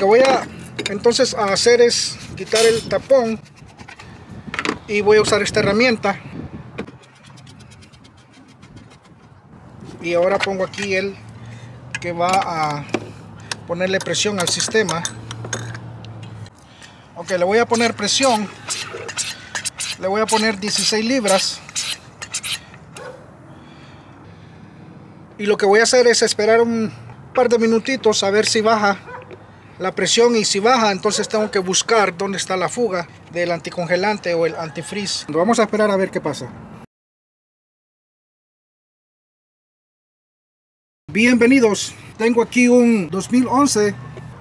que voy a entonces a hacer es quitar el tapón y voy a usar esta herramienta. Y ahora pongo aquí el que va a ponerle presión al sistema. Ok le voy a poner presión. Le voy a poner 16 libras. Y lo que voy a hacer es esperar un par de minutitos a ver si baja la presión y si baja entonces tengo que buscar dónde está la fuga del anticongelante o el antifreeze. Vamos a esperar a ver qué pasa. Bienvenidos. Tengo aquí un 2011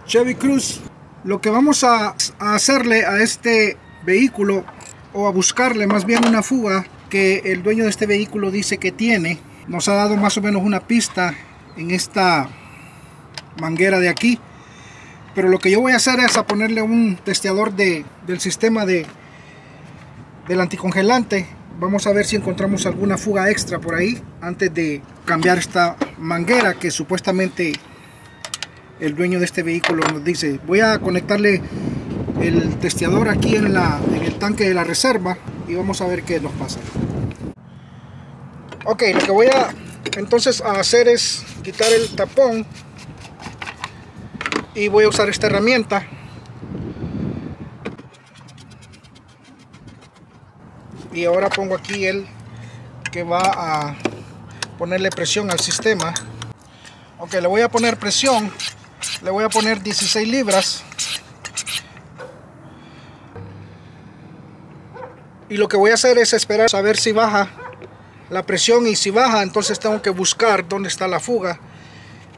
Chevy Cruze. Lo que vamos a hacerle a este vehículo o a buscarle más bien una fuga que el dueño de este vehículo dice que tiene nos ha dado más o menos una pista en esta manguera de aquí pero lo que yo voy a hacer es a ponerle un testeador de, del sistema de del anticongelante. Vamos a ver si encontramos alguna fuga extra por ahí antes de cambiar esta manguera que supuestamente el dueño de este vehículo nos dice. Voy a conectarle el testeador aquí en, la, en el tanque de la reserva y vamos a ver qué nos pasa. Ok lo que voy a entonces a hacer es quitar el tapón y voy a usar esta herramienta. Y ahora pongo aquí el que va a ponerle presión al sistema. Ok le voy a poner presión. Le voy a poner 16 libras. Y lo que voy a hacer es esperar a ver si baja la presión y si baja entonces tengo que buscar dónde está la fuga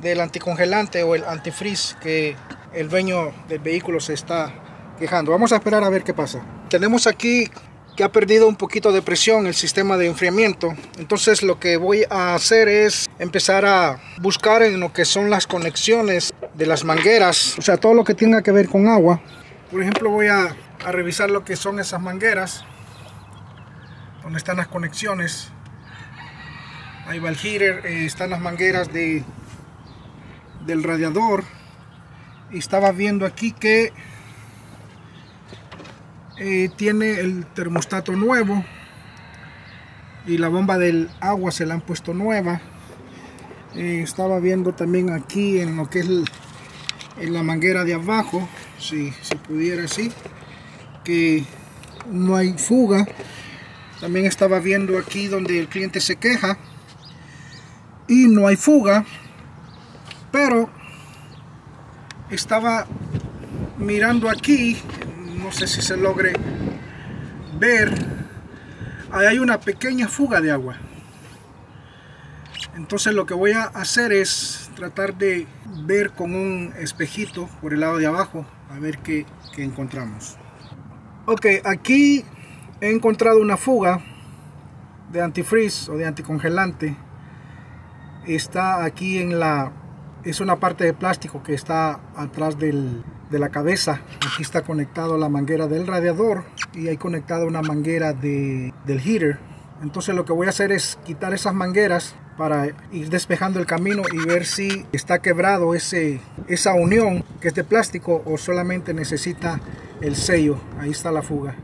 del anticongelante o el antifreeze que el dueño del vehículo se está quejando. Vamos a esperar a ver qué pasa. Tenemos aquí que ha perdido un poquito de presión el sistema de enfriamiento. Entonces lo que voy a hacer es empezar a buscar en lo que son las conexiones de las mangueras o sea todo lo que tenga que ver con agua. Por ejemplo voy a, revisar lo que son esas mangueras donde están las conexiones. Ahí va el heater eh, están las mangueras de del radiador estaba viendo aquí que eh, tiene el termostato nuevo y la bomba del agua se la han puesto nueva. Eh, estaba viendo también aquí en lo que es en la manguera de abajo si, si pudiera así que no hay fuga. También estaba viendo aquí donde el cliente se queja y no hay fuga pero estaba mirando aquí no sé si se logre ver ahí hay una pequeña fuga de agua. Entonces lo que voy a hacer es tratar de ver con un espejito por el lado de abajo a ver qué, encontramos. Ok aquí he encontrado una fuga de antifreeze o de anticongelante. Está aquí en la es una parte de plástico que está atrás del, de la cabeza. Aquí está conectado la manguera del radiador y hay conectada una manguera de, del heater. Entonces lo que voy a hacer es quitar esas mangueras para ir despejando el camino y ver si está quebrado ese, esa unión que es de plástico o solamente necesita el sello. Ahí está la fuga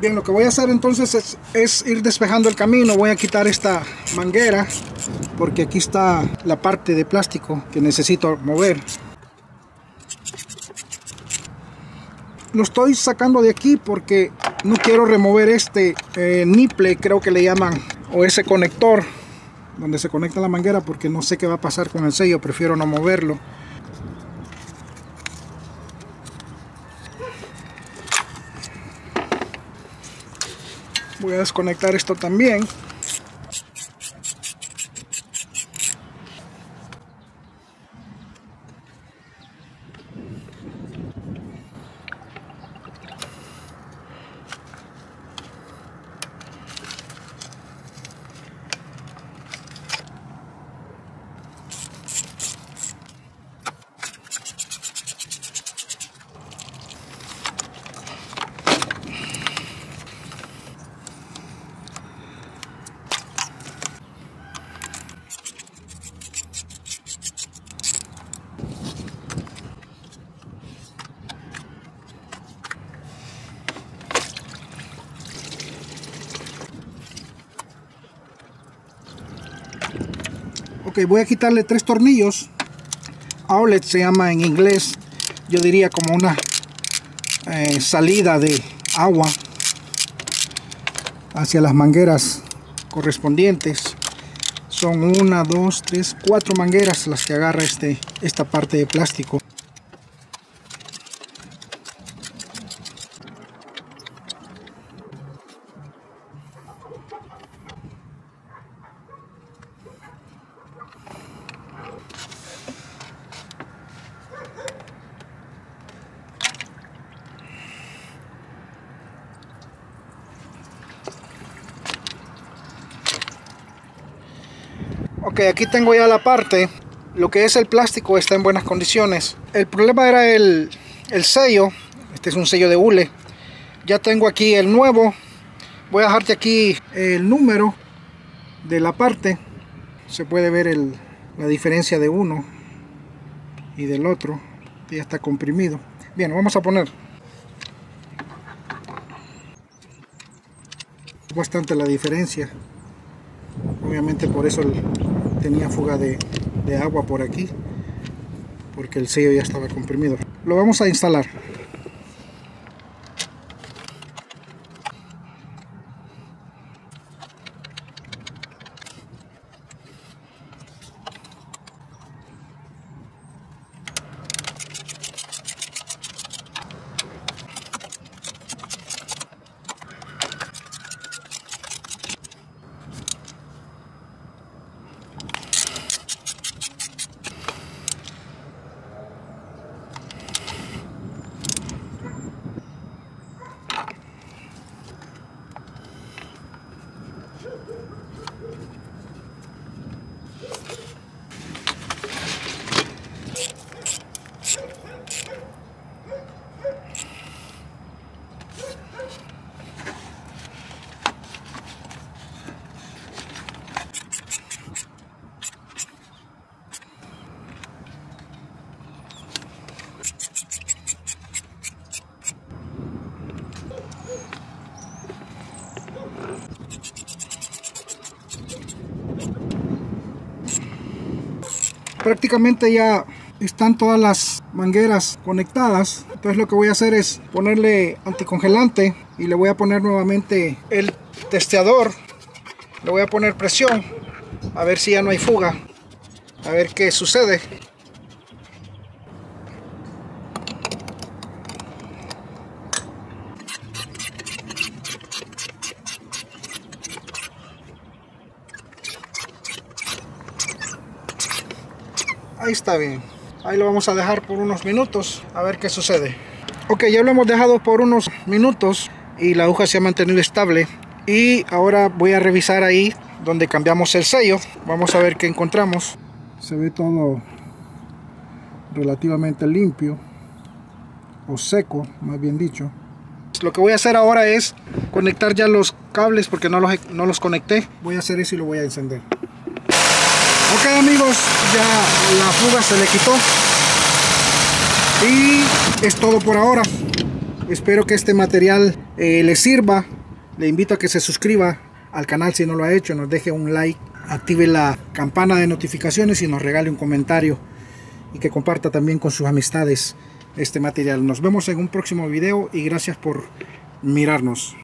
Bien, lo que voy a hacer entonces es, ir despejando el camino. Voy a quitar esta manguera porque aquí está la parte de plástico que necesito mover. Lo estoy sacando de aquí porque no quiero remover este eh, niple, creo que le llaman, o ese conector donde se conecta la manguera porque no sé qué va a pasar con el sello, prefiero no moverlo. Voy a desconectar esto también voy a quitarle tres tornillos. Outlet se llama en inglés yo diría como una eh, salida de agua hacia las mangueras correspondientes. Son una dos tres cuatro mangueras las que agarra este esta parte de plástico Ok, aquí tengo ya la parte. Lo que es el plástico está en buenas condiciones. El problema era el, el sello. Este es un sello de hule. Ya tengo aquí el nuevo. Voy a dejarte aquí el número de la parte. Se puede ver la diferencia de uno y del otro. Ya está comprimido. Bien, vamos a poner. Bastante la diferencia. Obviamente por eso el, tenía fuga de, de agua por aquí porque el sello ya estaba comprimido. Lo vamos a instalar prácticamente ya están todas las mangueras conectadas. Entonces lo que voy a hacer es ponerle anticongelante y le voy a poner nuevamente el testeador. Le voy a poner presión a ver si ya no hay fuga. A ver qué sucede está bien. Ahí lo vamos a dejar por unos minutos a ver qué sucede. Ok ya lo hemos dejado por unos minutos y la aguja se ha mantenido estable. Y ahora voy a revisar ahí donde cambiamos el sello. Vamos a ver qué encontramos. Se ve todo relativamente limpio o seco más bien dicho. Lo que voy a hacer ahora es conectar ya los cables porque no los, no los conecté. Voy a hacer eso y lo voy a encender ok amigos ya la fuga se le quitó. Y es todo por ahora. Espero que este material eh, le sirva. Le invito a que se suscriba al canal si no lo ha hecho nos deje un like active la campana de notificaciones y nos regale un comentario. Y que comparta también con sus amistades este material. Nos vemos en un próximo video y gracias por mirarnos